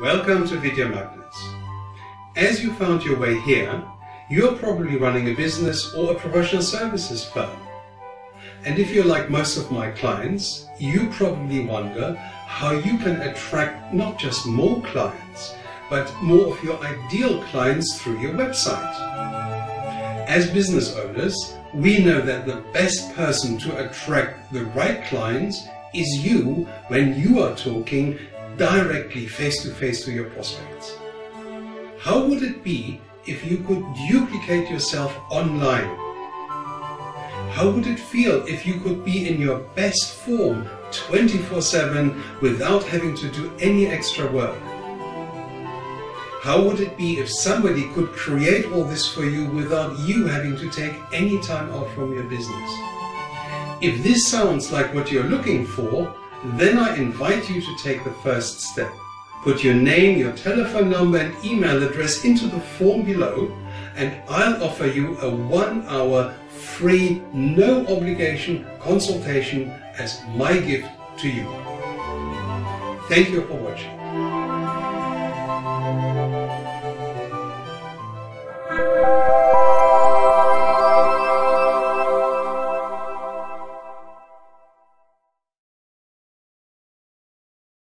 Welcome to Video Magnets. As you found your way here, you're probably running a business or a professional services firm. And if you're like most of my clients, you probably wonder how you can attract not just more clients, but more of your ideal clients through your website. As business owners, we know that the best person to attract the right clients is you when you are talking directly face to face to your prospects. How would it be if you could duplicate yourself online? How would it feel if you could be in your best form 24 7 without having to do any extra work? How would it be if somebody could create all this for you without you having to take any time out from your business? If this sounds like what you're looking for, then I invite you to take the first step. Put your name, your telephone number and email address into the form below and I'll offer you a one hour free, no obligation consultation as my gift to you. Thank you for watching.